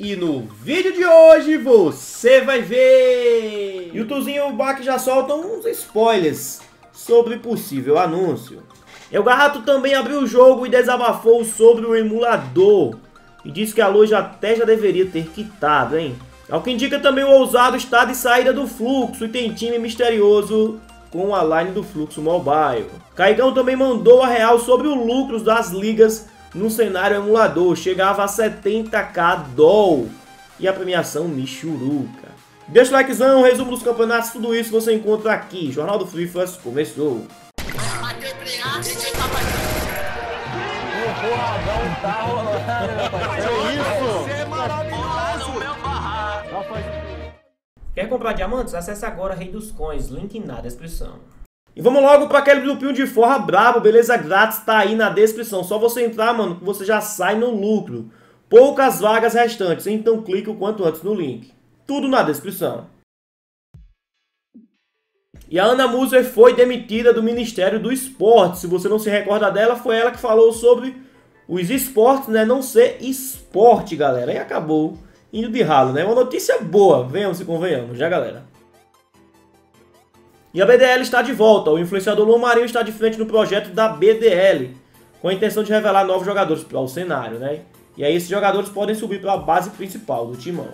E no vídeo de hoje você vai ver... YouTubezinho e o Bak já soltam uns spoilers sobre possível anúncio. E o Gato também abriu o jogo e desabafou sobre o emulador. E disse que a loja até já deveria ter quitado, hein? Ao que indica também o ousado está de saída do fluxo e tem time misterioso com a line do fluxo mobile. Caigão também mandou a real sobre o lucro das ligas no cenário emulador, chegava a 70k doll e a premiação Michuruca. Deixa o likezão, resumo dos campeonatos, tudo isso você encontra aqui. Jornal do Frifas começou. Quer comprar diamantes? Acesse agora Rei dos Coins, link na descrição. E vamos logo para aquele grupinho de forra brabo, beleza? Grátis tá aí na descrição. Só você entrar, mano, que você já sai no lucro. Poucas vagas restantes, então clique o quanto antes no link. Tudo na descrição. E a Ana Muser foi demitida do Ministério do Esporte. Se você não se recorda dela, foi ela que falou sobre os esportes, né? Não ser esporte, galera. E acabou indo de ralo, né? Uma notícia boa, venhamos e convenhamos, já, galera. E a BDL está de volta. O influenciador Luan Marinho está de frente no projeto da BDL, com a intenção de revelar novos jogadores para o cenário, né? E aí esses jogadores podem subir para a base principal do timão.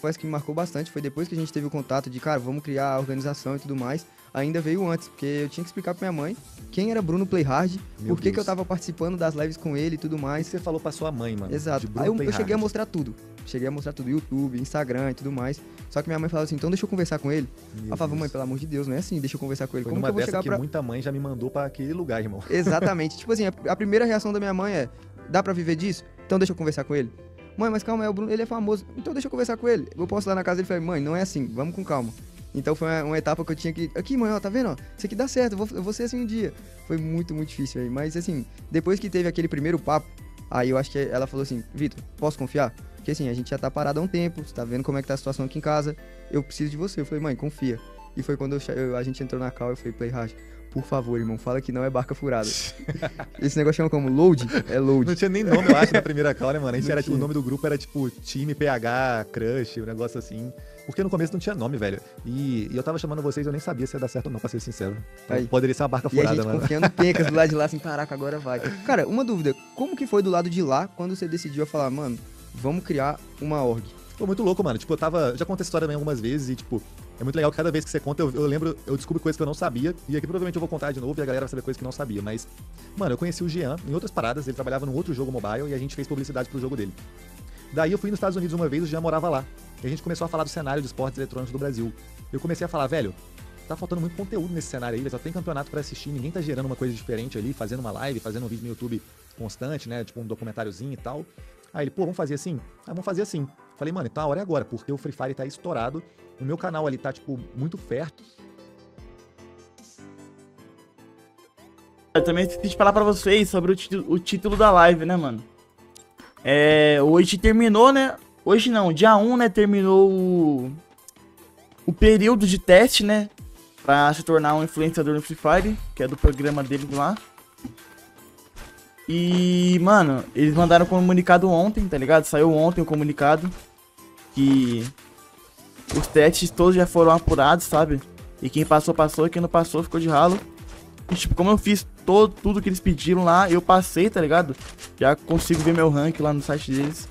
Coisa que me marcou bastante foi depois que a gente teve o contato de, cara, vamos criar a organização e tudo mais ainda veio antes, porque eu tinha que explicar pra minha mãe quem era Bruno Playhard, por que, que eu tava participando das lives com ele e tudo mais. Você falou pra sua mãe, mano. Exato. Aí eu, eu, cheguei a mostrar tudo. Cheguei a mostrar tudo, YouTube, Instagram e tudo mais. Só que minha mãe falava assim, então deixa eu conversar com ele. Meu ela falava, mãe, pelo amor de Deus, não é assim, deixa eu conversar com ele. Foi Como que eu vou chegar que pra... muita mãe já me mandou para aquele lugar, irmão. Exatamente. tipo assim, a, primeira reação da minha mãe é, dá para viver disso? Então deixa eu conversar com ele. Mãe, mas calma, é o Bruno, ele é famoso. Então deixa eu conversar com ele. Eu posso ir lá na casa dele e falei, mãe, não é assim, vamos com calma. Então foi uma, uma, etapa que eu tinha que. Aqui, mãe, ó, tá vendo? Ó, isso aqui dá certo, eu vou, eu vou ser assim um dia. Foi muito, muito difícil, aí. Mas assim, depois que teve aquele primeiro papo, aí eu acho que ela falou assim: Vitor, posso confiar? Porque assim, a gente já tá parado há um tempo, você tá vendo como é que tá a situação aqui em casa, eu preciso de você. Eu falei, mãe, confia. E foi quando eu, eu, a gente entrou na call, eu falei, Play Hard, por favor, irmão, fala que não é barca furada. Esse negócio chama como load? É load. Não tinha nem nome, eu acho, na primeira call, né, mano? A gente era, tipo, o nome do grupo era tipo time PH, crush, um negócio assim. Porque no começo não tinha nome, velho. E, e, eu tava chamando vocês, eu nem sabia se ia dar certo ou não, pra ser sincero. Então, poderia ser uma barca furada, e a gente mano. confiando pencas do lado de lá, assim, caraca, agora vai. Cara, uma dúvida. Como que foi do lado de lá quando você decidiu falar, mano, vamos criar uma org? Foi muito louco, mano. Tipo, eu tava. Já contei essa história também algumas vezes e, tipo, é muito legal que cada vez que você conta, eu, eu, lembro, eu descubro coisas que eu não sabia. E aqui provavelmente eu vou contar de novo e a galera vai saber coisas que não sabia. Mas, mano, eu conheci o Jean em outras paradas, ele trabalhava num outro jogo mobile e a gente fez publicidade pro jogo dele. Daí eu fui nos Estados Unidos uma vez, o Jean morava lá. E a gente começou a falar do cenário de esportes eletrônicos do Brasil. Eu comecei a falar, velho, tá faltando muito conteúdo nesse cenário aí, só tem campeonato para assistir, ninguém tá gerando uma coisa diferente ali, fazendo uma live, fazendo um vídeo no YouTube constante, né? Tipo um documentáriozinho e tal. Aí ele, pô, vamos fazer assim? Ah, vamos fazer assim. Falei, mano, então a hora é agora, porque o Free Fire tá estourado, o meu canal ali tá, tipo, muito fértil. Eu também preciso falar pra vocês sobre o, o título da live, né, mano? É, hoje terminou, né? Hoje não, dia 1, né, terminou o, o período de teste, né? Pra se tornar um influenciador no Free Fire, que é do programa dele lá. E, mano, eles mandaram um comunicado ontem, tá ligado? Saiu ontem o comunicado que os testes todos já foram apurados, sabe? E quem passou, passou, e quem não passou ficou de ralo. E, tipo, como eu fiz todo, tudo que eles pediram lá, eu passei, tá ligado? Já consigo ver meu rank lá no site deles.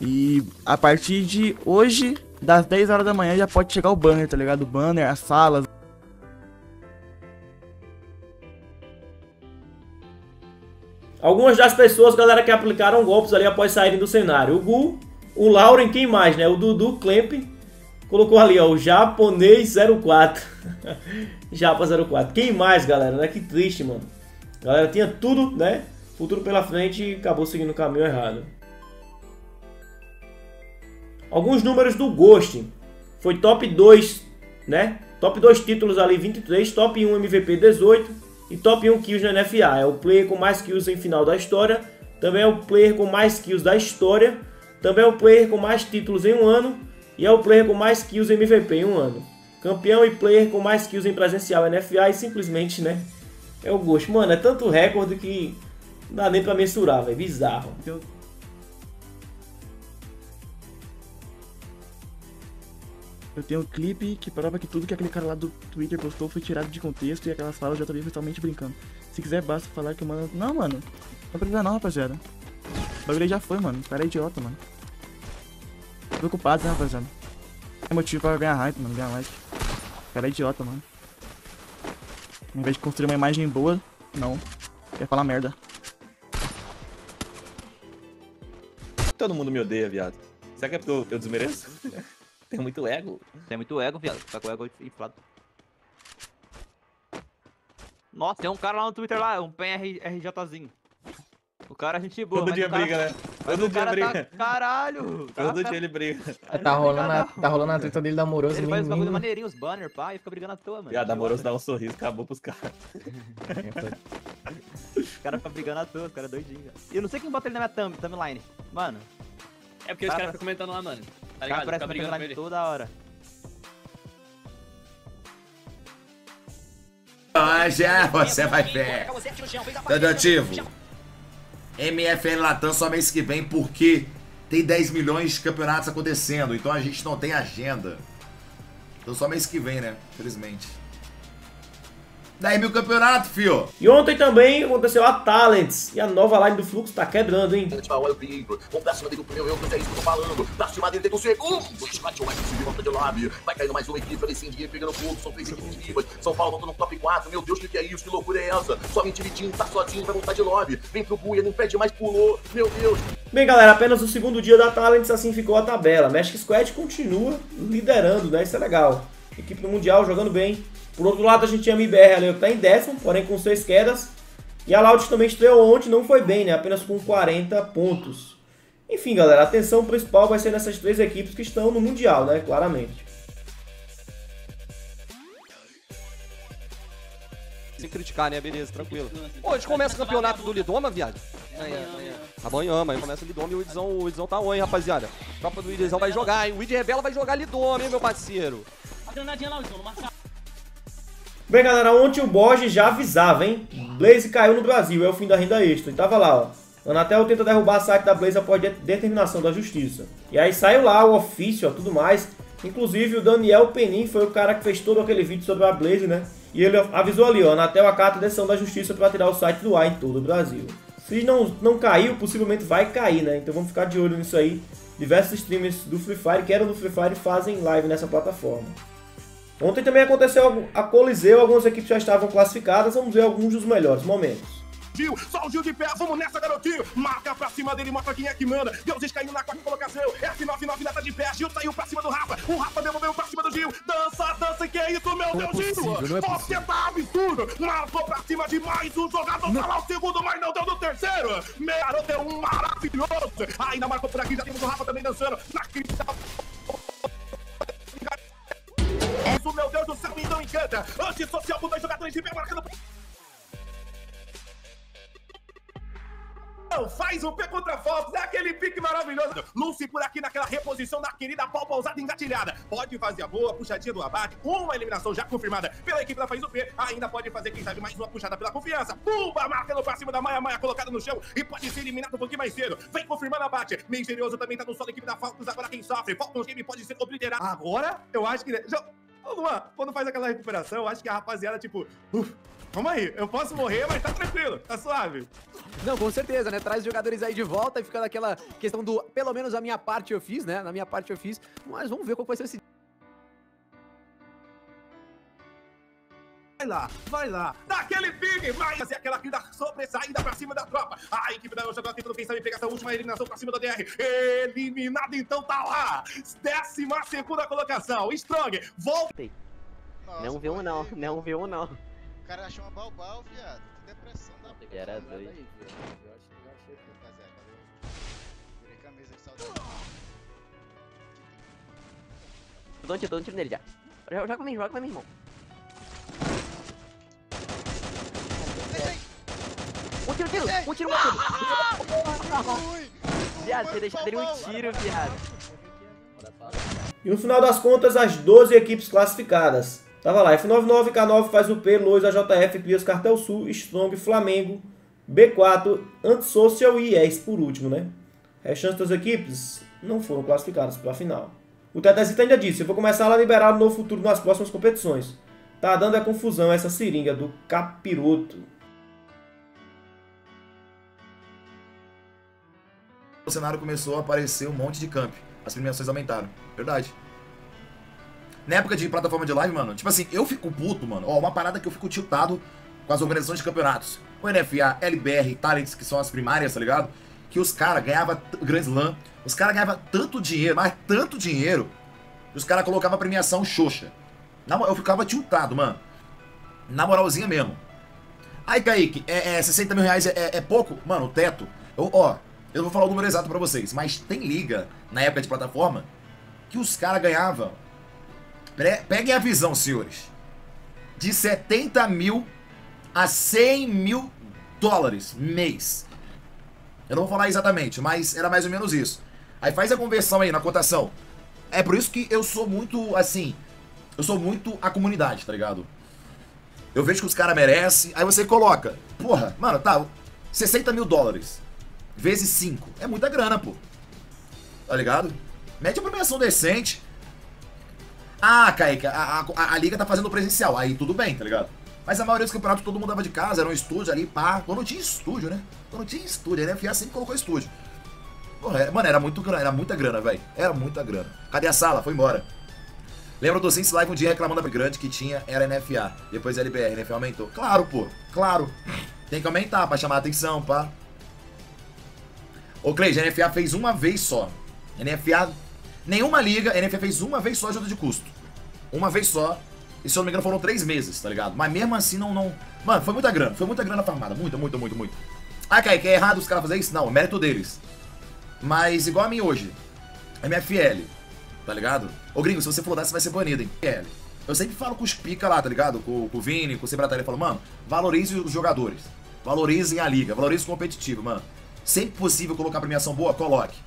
E a partir de hoje, das 10 horas da manhã, já pode chegar o banner, tá ligado? O banner, as salas. Algumas das pessoas, galera, que aplicaram golpes ali após saírem do cenário. O Gu, o Lauren, quem mais, né? O Dudu Klemp colocou ali, ó, o japonês 04. Japa 04. Quem mais, galera, né? Que triste, mano. Galera, tinha tudo, né? Futuro pela frente e acabou seguindo o caminho errado. Alguns números do Ghost. Foi top 2, né? Top 2 títulos ali, 23. Top 1 MVP, 18. E top 1 kills na NFA. É o player com mais kills em final da história. Também é o player com mais kills da história. Também é o player com mais títulos em um ano. E é o player com mais kills em MVP em um ano. Campeão e player com mais kills em presencial NFA. E simplesmente, né? É o Ghost. Mano, é tanto recorde que Não dá nem pra mensurar, velho. Bizarro. Eu... Tenho um clipe que prova que tudo que aquele cara lá do Twitter postou foi tirado de contexto e aquelas falas já tô totalmente brincando. Se quiser, basta falar que o mano. Não, mano. Não precisa não, rapaziada. O bagulho já foi, mano. O cara é idiota, mano. Tô preocupado, né, rapaziada? É motivo pra ganhar hype, mano. Ganhar like. O cara é idiota, mano. Em vez de construir uma imagem boa, não. Quer falar merda. Todo mundo me odeia, viado. Será que é porque eu, eu desmereço? Tenho muito ego. Tem muito ego, viado. Tá com o ego inflado. Nossa, tem um cara lá no Twitter lá, um PRJzinho. O cara é gente boa, Todo mas dia o cara, briga, né? Todo o dia cara briga. tá... Caralho! tá- Todo tá- dia ele briga. Tá rolando, a, tá rolando a treta dele da Amoroso. Ele faz os bagulho maneirinho, os banner, pá, e fica brigando à toa, mano. Viado, amoroso dá um sorriso, acabou pros caras. Os caras ficam brigando à toa, os caras é doidinho, velho. E eu não sei quem bota ele na minha thumb, timeline. Mano, É porque os Cara, caras ficam comentando lá, mano. Tá o cara ligado? aparece na timeline ele. toda hora. Ah, já você vai ver. Dedutivo. MFL Latam só mês que vem porque tem 10 milhões de campeonatos acontecendo, então a gente não tem agenda. Então só mês que vem, né? Infelizmente. 10 mil campeonatos, fio. E ontem também aconteceu a Talents. E a nova line do Fluxo tá quebrando, hein? Olha o perigo. Vamos pra cima dele com o meu eu, que é isso que eu tô falando. Pra cima dele tem o segundo. Scott vai conseguir volta de lobby. Vai caindo mais uma equipe ali sem dinheiro, pegando fogo. São três equipes vivas. São Paulo volta no top 4. Meu Deus, o que, que é isso? Que loucura é essa? Vitinho tá sozinho, vai voltar de lobby. Vem pro Buia, não pede mais, pulou. Meu Deus. Bem, galera, apenas o segundo dia da Talents, assim ficou a tabela. Magic Squad continua liderando, né? Isso é legal. Equipe do Mundial jogando bem. Por outro lado, a gente tinha a MBR ali, que tá em décimo, porém com seis quedas. E a Loud também estreou ontem, não foi bem, né? Apenas com 40 pontos. Enfim, galera, a atenção principal vai ser nessas três equipes que estão no Mundial, né? Claramente. Sem criticar, né? Beleza, tranquilo. A gente começa o campeonato do Lidoma, viado. Amanhã, amanhã. Amanhã, amanhã começa o Lidoma e o Idzão, o Idzão tá on, hein, rapaziada. Tropa do Idzão vai jogar, hein? O Id Revela vai jogar Lidoma, hein, meu parceiro. A granadinha lá, Wilson, no massa. Bem, galera, ontem o Borges já avisava, hein? Blaze caiu no Brasil, é o fim da renda extra. E tava lá, ó. Anatel tenta derrubar a site da Blaze após de- determinação da justiça. E aí saiu lá o ofício, ó, tudo mais. Inclusive o Daniel Penin foi o cara que fez todo aquele vídeo sobre a Blaze, né? E ele avisou ali, ó, Anatel acata a decisão da justiça para tirar o site do ar em todo o Brasil. Se não, não caiu, possivelmente vai cair, né? Então vamos ficar de olho nisso aí. Diversos streamers do Free Fire que eram do Free Fire fazem live nessa plataforma. Ontem também aconteceu algo- a Coliseu, algumas equipes já estavam classificadas, vamos ver alguns dos melhores momentos. Gil, só o Gil de pé, vamos nessa, garotinho. Marca pra cima dele, mostra quem é que manda. Deuses caindo na quarta colocação. F99 tá de pé, Gil saiu pra cima do Rafa. O Rafa devolveu pra cima do Gil. Dança, dança, que é isso, meu Não é Deus, possível, Gil? não é Você possível. tá absurdo. Marcou pra cima de mais um jogador. Tá lá o segundo, mas não deu no terceiro. Meu garoto é um maravilhoso. Ainda marcou por aqui, já temos o Rafa também dançando. Na crista. Encanta. Antissocial com dois jogadores de pé marcando. Faz um pé contra Fox, é aquele pique maravilhoso. Lucy por aqui naquela reposição da querida pau pausada engatilhada. Pode fazer a boa puxadinha do abate, uma eliminação já confirmada pela equipe da Faz o P. Ainda pode fazer, quem sabe, mais uma puxada pela confiança. Pumba, marcando pra cima da Maia, Maia colocada no chão e pode ser eliminado um pouquinho mais cedo. Vem confirmando a bate. Misterioso também tá no solo da equipe da Falcons, agora quem sofre. Falcons Game pode ser obliterado. Agora, eu acho que... Luan, quando faz aquela recuperação, eu acho que a rapaziada, tipo... Calma aí, eu posso morrer, mas tá tranquilo, tá suave. Não, com certeza, né? Traz os jogadores aí de volta e fica naquela questão do. Pelo menos a minha parte eu fiz, né? Na minha parte eu fiz. Mas vamos ver qual vai ser esse. Vai lá, vai lá, dá aquele pique, vai fazer aquela quinta sobressaída pra cima da tropa. A equipe da Oxa tentando, quem sabe, pegar essa última eliminação pra cima do DR. Eliminado, então tá lá. Décima segunda colocação. Strong, volta. Não viu um não, não viu um não. O cara achou uma balbal, viado. Que depressão da porra. Era doido. Rapaziada, valeu. Virei camisa de saudade. Tô dando tiro, tô dando tiro nele já. Joga joga pra mim, joga pra mim, irmão. Um tiro, um tiro, um tiro. Viado, você dele um tiro, viado. E no final das contas, as 12 equipes classificadas. Tava lá, F99, K9 faz o P, Lois, AJF, Crias, Cartel Sul, Strong, Flamengo, B4, Antisocial e ES por último, né? Restantes das equipes não foram classificadas para a final. O Tetezito ainda disse, eu vou começar a liberar no futuro nas próximas competições. Tá dando a confusão essa seringa do capiroto. O cenário começou a aparecer um monte de camp. As premiações aumentaram. Verdade. Na época de plataforma de live, mano, tipo assim, eu fico puto, mano. Ó, uma parada que eu fico tiltado com as organizações de campeonatos. O NFA, LBR, Talents, que são as primárias, tá ligado? Que os caras ganhavam Grand Slam. Os caras ganhavam tanto dinheiro, mas tanto dinheiro, os caras colocavam premiação xoxa. Na, eu ficava tiltado, mano. Na moralzinha mesmo. Aí, Kaique, é, é 60 mil reais é, é- é pouco? Mano, o teto. Eu, ó, eu não vou falar o número exato pra vocês, mas tem liga, na época de plataforma, que os caras ganhavam. Peguem a visão, senhores. De 70 mil a 100 mil dólares mês. Eu não vou falar exatamente, mas era mais ou menos isso. Aí faz a conversão aí na cotação. É por isso que eu sou muito, assim, eu sou muito a comunidade, tá ligado? Eu vejo que os caras merecem, aí você coloca, porra, mano, tá, 60 mil dólares, vezes 5, é muita grana, pô. Tá ligado? Mete uma premiação decente. Ah, Kaique, a, a, a liga tá fazendo presencial, aí tudo bem, tá ligado? Mas a maioria dos campeonatos todo mundo dava de casa, era um estúdio ali, pá. Quando tinha estúdio, né? Quando tinha estúdio, a NFA sempre colocou estúdio. Porra, era- mano, era muito grana, era muita grana, velho. Era muita grana. Cadê a sala? Foi embora. Lembra do Sense Live um dia reclamando da grande que tinha, era NFA. Depois LBR, NFA aumentou. Claro, pô, claro. Tem que aumentar pra chamar a atenção, pá. Ô, Cleide, a NFA fez uma vez só. NFA. Nenhuma liga, a NFA fez uma vez só ajuda de custo. Uma vez só. E se eu não me engano foram três meses, tá ligado? Mas mesmo assim não. não... Mano, foi muita grana. Foi muita grana farmada. Muita, muita, muito, muito. Ah, Kaique, é errado os caras fazerem isso? Não, é mérito deles. Mas igual a mim hoje. MFL. Tá ligado? Ô gringo, se você for dar, você vai ser banido, hein? MFL. Eu sempre falo com os pica lá, tá ligado? Com, com o Vini, com o Sebratário. Eu falo, mano, valorize os jogadores. Valorizem a liga. Valorize o competitivo, mano. Sempre possível colocar premiação boa, coloque.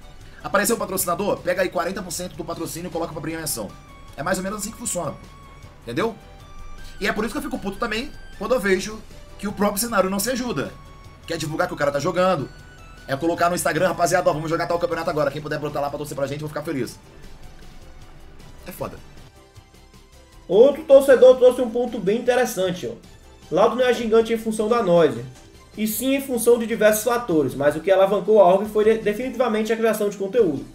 Apareceu um patrocinador? Pega aí 40% do patrocínio e coloca pra premiação. É mais ou menos assim que funciona. Entendeu? E é por isso que eu fico puto também quando eu vejo que o próprio cenário não se ajuda. Quer divulgar que o cara tá jogando. É colocar no Instagram, rapaziada, ó, vamos jogar tal campeonato agora. Quem puder brotar lá pra torcer pra gente, eu vou ficar feliz. É foda. Outro torcedor trouxe um ponto bem interessante. Ó. Laudo não é gigante em função da noise, e sim em função de diversos fatores, mas o que alavancou a org foi de- definitivamente a criação de conteúdo.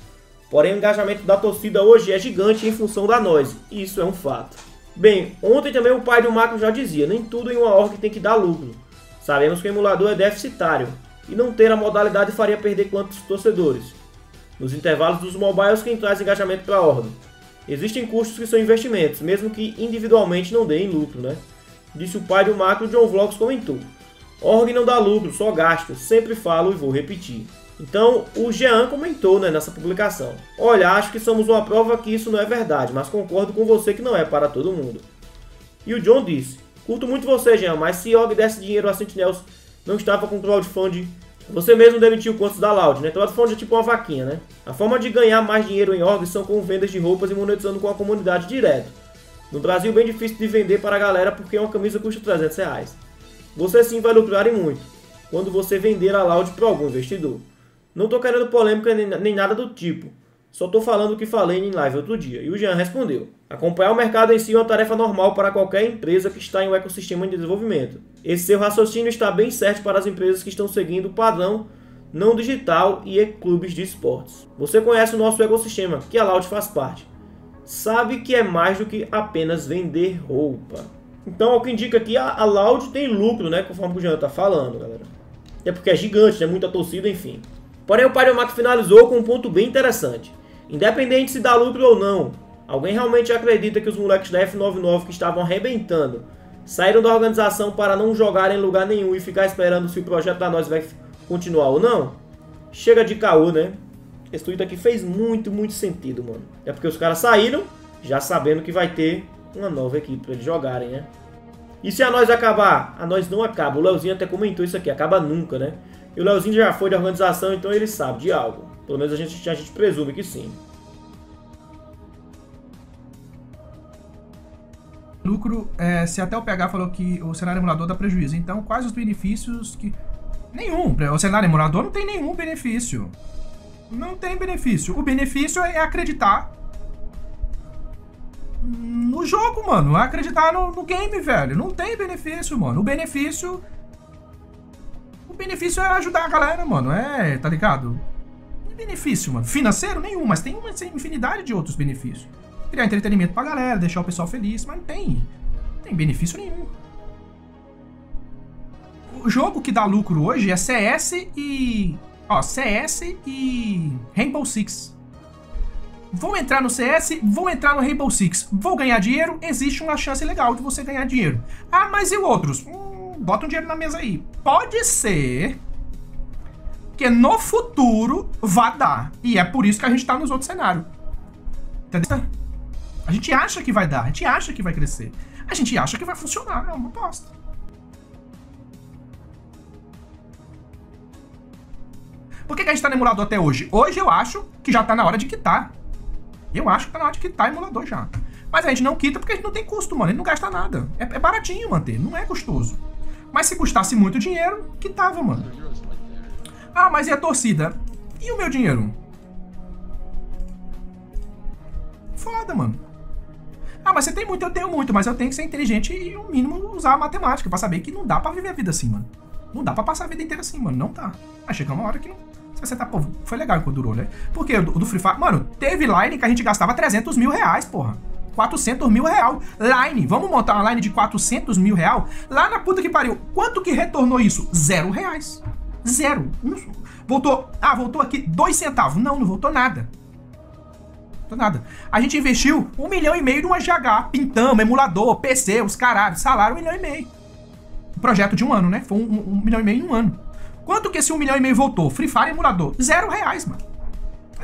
Porém, o engajamento da torcida hoje é gigante em função da noise, e isso é um fato. Bem, ontem também o pai do Marco já dizia, nem tudo em uma org tem que dar lucro. Sabemos que o emulador é deficitário, e não ter a modalidade faria perder quantos torcedores. Nos intervalos dos mobiles, quem traz engajamento para a org. Existem custos que são investimentos, mesmo que individualmente não deem lucro, né? Disse o pai do macro, John Vlogs comentou. Org não dá lucro, só gasto. Sempre falo e vou repetir. Então, o Jean comentou né, nessa publicação. Olha, acho que somos uma prova que isso não é verdade, mas concordo com você que não é para todo mundo. E o John disse, curto muito você, Jean, mas se Org desse dinheiro a Sentinels, não estava com crowdfunding você mesmo demitiu quantos da Loud, né? Crowdfunding é tipo uma vaquinha, né? A forma de ganhar mais dinheiro em orgs são com vendas de roupas e monetizando com a comunidade direto. No Brasil, bem difícil de vender para a galera porque uma camisa custa 300 reais. Você sim vai lucrar e muito, quando você vender a Loud para algum investidor. Não tô querendo polêmica nem, nada do tipo, só tô falando o que falei em live outro dia. E o Jean respondeu: Acompanhar o mercado em si é uma tarefa normal para qualquer empresa que está em um ecossistema de desenvolvimento. Esse seu raciocínio está bem certo para as empresas que estão seguindo o padrão não digital e e clubes de esportes. Você conhece o nosso ecossistema, que a Loud faz parte. Sabe que é mais do que apenas vender roupa. Então, ao que indica aqui, a, a Loud tem lucro, né? Conforme o Jean tá falando, galera. É porque é gigante, é muita torcida, enfim. Porém, o Pariomac finalizou com um ponto bem interessante. Independente se dá lucro ou não, alguém realmente acredita que os moleques da F99 que estavam arrebentando saíram da organização para não jogar em lugar nenhum e ficar esperando se o projeto da nós vai continuar ou não? Chega de caô, né? Esse tweet aqui fez muito, muito sentido, mano. É porque os caras saíram já sabendo que vai ter uma nova equipe para eles jogarem, né? E se a nós acabar? A nós não acaba. O Leozinho até comentou isso aqui, acaba nunca, né? E o Leozinho já foi da organização, então ele sabe de algo. Pelo menos a gente, a gente presume que sim. lucro, é, se até o PH falou que o cenário emulador dá prejuízo. Então, quais os benefícios que Nenhum. O cenário emulador não tem nenhum benefício. Não tem benefício. O benefício é acreditar no jogo, mano. É acreditar no, no game, velho. Não tem benefício, mano. O benefício. O benefício é ajudar a galera, mano. É, tá ligado? Que benefício, mano? Financeiro nenhum, mas tem uma infinidade de outros benefícios. Criar entretenimento pra galera, deixar o pessoal feliz, mas não tem. Não tem benefício nenhum. O jogo que dá lucro hoje é CS e. Ó, CS e. Rainbow Six. Vou entrar no CS, vou entrar no Rainbow Six. Vou ganhar dinheiro? Existe uma chance legal de você ganhar dinheiro. Ah, mas e outros? Hum, bota um dinheiro na mesa aí. Pode ser que no futuro vá dar. E é por isso que a gente tá nos outros cenários. Entendeu? A gente acha que vai dar, a gente acha que vai crescer. A gente acha que vai funcionar, é uma aposta. Por que, que a gente tá no emulador até hoje? Hoje eu acho que já tá na hora de quitar. Eu acho que tá na hora de quitar emulador já. Mas a gente não quita porque a gente não tem custo, mano. Gente não gasta nada. É, é baratinho manter, não é custoso. Mas se custasse muito dinheiro, quitava, mano. Ah, mas e a torcida? E o meu dinheiro? Foda, mano. Ah, mas você tem muito, eu tenho muito, mas eu tenho que ser inteligente e, o mínimo, usar a matemática pra saber que não dá pra viver a vida assim, mano. Não dá pra passar a vida inteira assim, mano. Não dá. Aí chega uma hora que não. Você tá, pô, foi legal enquanto durou, né? Porque o do, do Free Fire. Mano, teve line que a gente gastava 300 mil reais, porra. 400 mil real. Line. Vamos montar uma line de 400 mil real? Lá na puta que pariu. Quanto que retornou isso? Zero reais. Zero. Voltou. Ah, voltou aqui dois centavos. Não, não voltou nada. Voltou nada. A gente investiu um milhão e meio numa GH. Pintamos, emulador, PC, os caralhos. Salário um milhão e meio. Projeto de um ano, né? Foi um, um, um milhão e meio em um ano. Quanto que esse um milhão e meio voltou? Free Fire emulador. Zero reais, mano.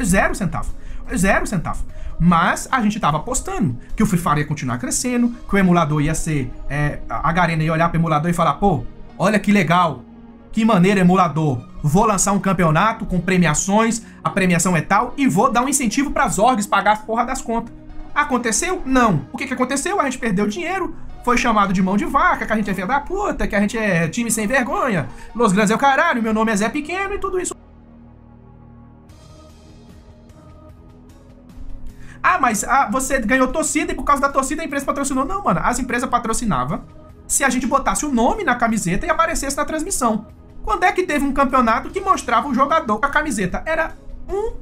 Zero centavo. Zero centavo. Mas a gente tava apostando que o Free Fire ia continuar crescendo, que o emulador ia ser. É, a Garena ia olhar pro emulador e falar: pô, olha que legal, que maneira emulador. Vou lançar um campeonato com premiações, a premiação é tal, e vou dar um incentivo pras orgs pagar as porra das contas. Aconteceu? Não. O que, que aconteceu? A gente perdeu dinheiro, foi chamado de mão de vaca, que a gente é filha da puta, que a gente é time sem vergonha, Los Grandes é o caralho, meu nome é Zé Pequeno e tudo isso. Ah, mas ah, você ganhou torcida e por causa da torcida a empresa patrocinou. Não, mano, as empresas patrocinavam se a gente botasse o nome na camiseta e aparecesse na transmissão. Quando é que teve um campeonato que mostrava o jogador com a camiseta? Era um,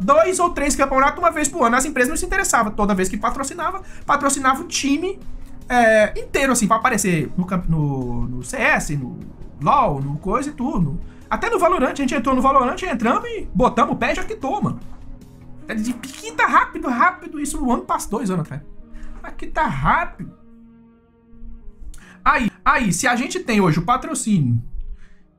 dois ou três campeonatos uma vez por ano. As empresas não se interessavam. Toda vez que patrocinava, patrocinava o time é, inteiro, assim, pra aparecer no, no, no, CS, no LoL, no coisa e tudo. Até no Valorant, a gente entrou no Valorant, entramos e botamos o pé e já quitou, mano. É de quita rápido, rápido, isso no ano passado, dois anos atrás. Aqui tá rápido. Aí, aí, se a gente tem hoje o patrocínio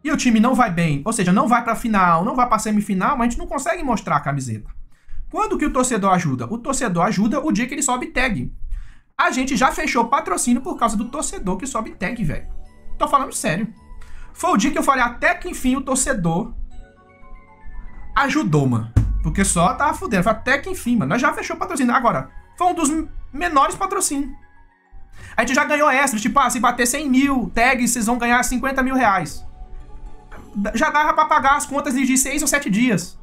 e o time não vai bem, ou seja, não vai pra final, não vai pra semifinal, mas a gente não consegue mostrar a camiseta. Quando que o torcedor ajuda? O torcedor ajuda o dia que ele sobe tag. A gente já fechou patrocínio por causa do torcedor que sobe tag, velho. Tô falando sério. Foi o dia que eu falei, até que enfim o torcedor ajudou, mano. Porque só tava fudendo. Foi até que enfim, mano. Nós já fechou patrocínio. Agora, foi um dos menores patrocínios. A gente já ganhou extra, tipo, ah, se bater 100 mil tags, vocês vão ganhar 50 mil reais. Já dava pra pagar as contas de 6 ou 7 dias.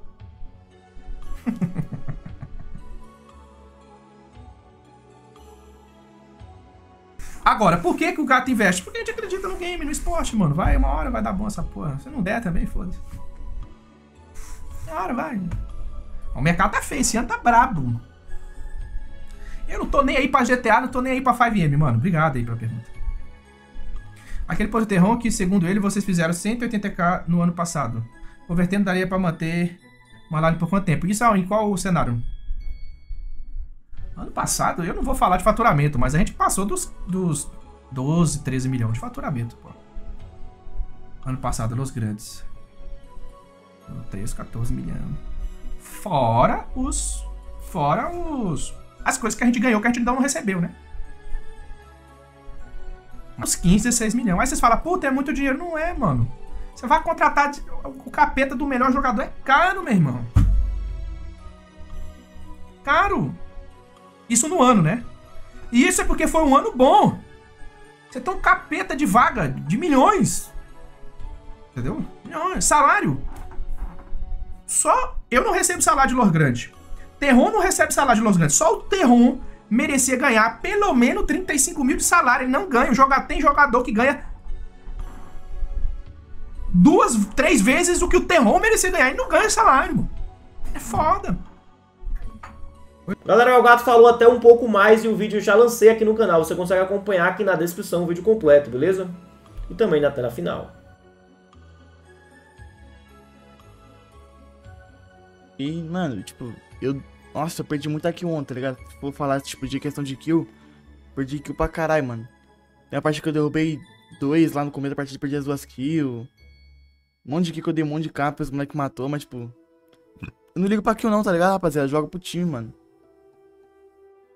Agora, por que, que o gato investe? Porque a gente acredita no game, no esporte, mano. Vai, uma hora vai dar bom essa porra. Se não der também, foda-se. Uma hora vai. O mercado tá feio, esse ano tá brabo. Eu não tô nem aí pra GTA, não tô nem aí pra 5M, mano. Obrigado aí pela pergunta. Aquele Poderron que, segundo ele, vocês fizeram 180k no ano passado. Convertendo daria pra manter uma live por quanto tempo? Isso em qual cenário? Ano passado, eu não vou falar de faturamento, mas a gente passou dos, dos 12, 13 milhões de faturamento, pô. Ano passado, nos grandes. 13, 14 milhões. Fora os. Fora os. As coisas que a gente ganhou que a gente não recebeu, né? Uns 15, 16 milhões. Aí vocês falam, puta, é muito dinheiro. Não é, mano. Você vai contratar o capeta do melhor jogador. É caro, meu irmão. Caro. Isso no ano, né? E isso é porque foi um ano bom. Você tem um capeta de vaga de milhões. Entendeu? É salário. Só eu não recebo salário de Los Grande. Terron não recebe salário de Los Grandes. Só o Terron merecia ganhar pelo menos 35 mil de salário. Ele não ganha. O jogador, tem jogador que ganha duas, três vezes o que o Terron merecia ganhar. Ele não ganha salário. É foda. Galera, o Gato falou até um pouco mais e o vídeo eu já lancei aqui no canal. Você consegue acompanhar aqui na descrição o vídeo completo, beleza? E também na tela final. E, mano, tipo, eu. Nossa, eu perdi muito aqui ontem, tá ligado? Se falar, tipo, de questão de kill, perdi kill pra caralho, mano. Tem a parte que eu derrubei dois lá no começo da partida, perdi as duas kills. Um monte de kill que eu dei um monte de capa, os moleque matou, mas, tipo. Eu não ligo pra kill, não, tá ligado, rapaziada? Jogo pro time, mano.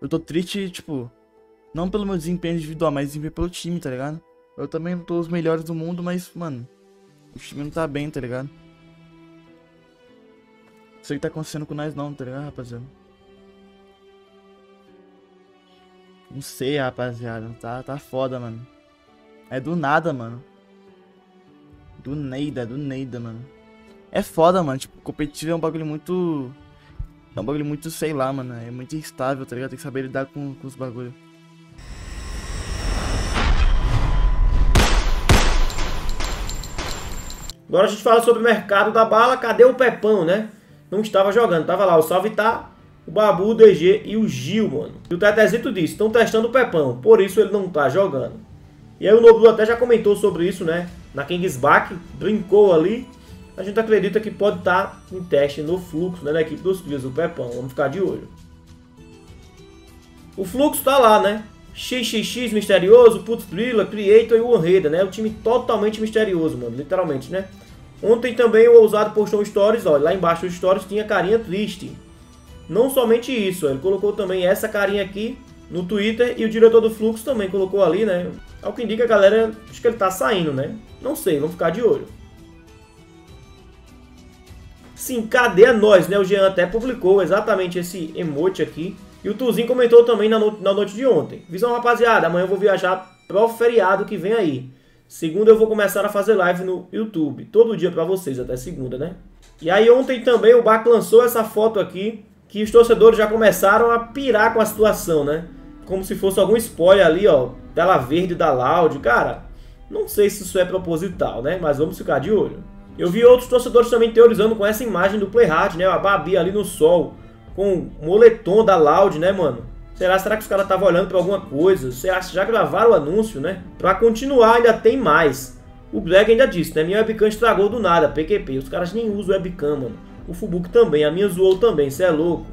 Eu tô triste, tipo. Não pelo meu desempenho individual, mas pelo time, tá ligado? Eu também não tô os melhores do mundo, mas, mano. O time não tá bem, tá ligado? Isso aí tá acontecendo com nós não, tá ligado, rapaziada? Não sei, rapaziada. Tá, tá foda, mano. É do nada, mano. Do Neida, do Neida, mano. É foda, mano. Tipo, competitivo é um bagulho muito... É um bagulho muito, sei lá, mano. É muito instável, tá ligado? Tem que saber lidar com, com os bagulhos. Agora a gente fala sobre o mercado da bala. Cadê o Pepão, né? Não estava jogando. Tava lá o Salvitar, o Babu, o DG e o Gil, mano. E o Tetezito disse, estão testando o Pepão. Por isso ele não tá jogando. E aí o Noblu até já comentou sobre isso, né? Na Kingsback, brincou ali. A gente acredita que pode estar em teste no fluxo, né? Na equipe dos Clears, o Pepão. Vamos ficar de olho. O fluxo tá lá, né? XXX misterioso, Putz Thriller, Creator e o Anreda, né? O time totalmente misterioso, mano, literalmente, né? Ontem também o Ousado postou stories, olha, lá embaixo dos stories tinha carinha triste. Não somente isso, ele colocou também essa carinha aqui no Twitter e o diretor do Fluxo também colocou ali, né? Ao que indica, a galera, acho que ele tá saindo, né? Não sei, vamos ficar de olho. Sim, cadê a nós, né? O Jean até publicou exatamente esse emote aqui. E o Tuzinho comentou também na, no na noite de ontem. Visão, rapaziada, amanhã eu vou viajar pro feriado que vem aí. Segunda eu vou começar a fazer live no YouTube. Todo dia pra vocês, até segunda, né? E aí ontem também o Bac lançou essa foto aqui. Que os torcedores já começaram a pirar com a situação, né? Como se fosse algum spoiler ali, ó. Tela verde da Loud. Cara, não sei se isso é proposital, né? Mas vamos ficar de olho. Eu vi outros torcedores também teorizando com essa imagem do Playhard, né? A Babi ali no sol com o moletom da Loud, né, mano? Será, será que os caras estavam olhando para alguma coisa? Será que já gravaram o anúncio, né? Para continuar, ainda tem mais. O Black ainda disse, né? Minha webcam estragou do nada, PQP. Os caras nem usam webcam, mano. O Fubuki também, a minha zoou também, cê é louco.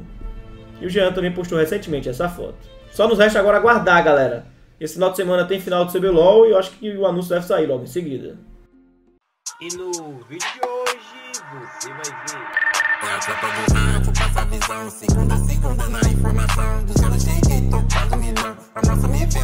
E o Jean também postou recentemente essa foto. Só nos resta agora aguardar, galera. Esse final de semana tem final do CBLOL e eu acho que o anúncio deve sair logo em seguida. E no vídeo de hoje você vai ver. É a tropa do passa a visão. Segunda, segunda na informação. Dos. A nossa me vendo.